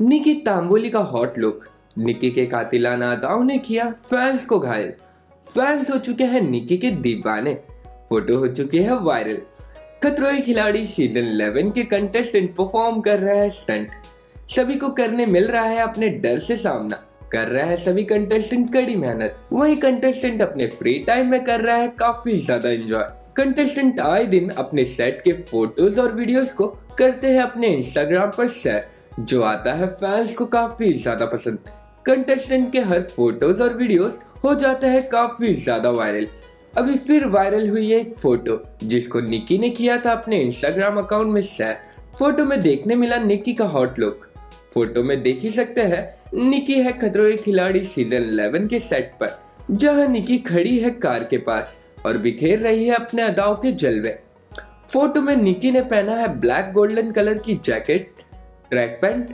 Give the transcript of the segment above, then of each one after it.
निकी तांबोली का hot look. निकी के कातिलाना अदाओं ने किया फैंस को घायल। फैंस हो चुके हैं निकी के दीवाने। फ़ोटो हो चुकी है वायरल। खतरों खिलाड़ी सीज़न 11 के कंटेस्टेंट परफॉर्म कर रहे हैं स्टंट सभी को करने मिल रहा है अपने डर से सामना। कर रहा है सभी कंटेस्टेंट कड़ी मेहनत। वही कंटेस्टेंट अपने फ्री टाइम में कर रहा है काफ़ी ज़्यादा एंजॉय कंटेस्टेंट आए दिन अपने सेट के फ़ोटोज़ और वीडियोस को करते हैं अपने इंस्टाग्राम पर शेयर जो आता है फैंस को काफ़ी ज़्यादा पसंद। कंटेस्टेंट के हर फ़ोटोज़ और वीडियोस हो जाता है काफ़ी ज़्यादा वायरल अभी फिर वायरल हुई एक फ़ोटो जिसको निकी ने किया था अपने इंस्टाग्राम अकाउंट में शेयर फ़ोटो में देखने मिला निकी का हॉट लुक फ़ोटो में देख ही सकते हैं निकी है खतरों खिलाड़ी सीज़न 11 के सेट पर, जहाँ निकी खड़ी है कार के पास और बिखेर रही है अपने अदाओं के जलवे। फ़ोटो में निकी ने पहना है ब्लैक गोल्डन कलर की जैकेट ट्रैक पैंट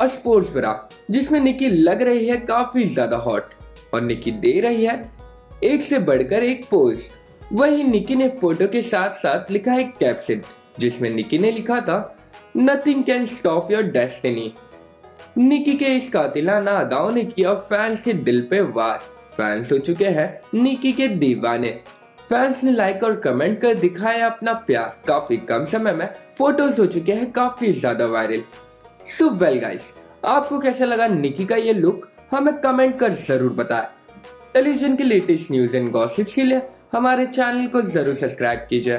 और स्पोर्ट्स ब्रा जिसमें निकी लग रही है काफ़ी ज़्यादा हॉट और निकी दे रही है एक से बढ़कर एक पोज वही निकी ने फ़ोटो के साथ साथ लिखा एक कैप्शन जिसमें निकी ने लिखा था nothing can stop your destiny Nikki के इस कातिलाना अदाओं ने किया फैंस के दिल पे वार। फैंस हो चुके हैं निकी के दीवाने। फैंस ने लाइक और कमेंट कर दिखाया अपना प्यार। काफ़ी कम समय में फ़ोटोज़ हो चुके हैं, काफ़ी ज़्यादा वायरल सो वेल गाइस आपको कैसा लगा निकी का ये लुक हमें कमेंट कर ज़रूर बताएँ। टेलीविज़न की लेटेस्ट न्यूज़ एंड गॉसिप्स के लिए हमारे चैनल को ज़रूर सब्सक्राइब कीजिए।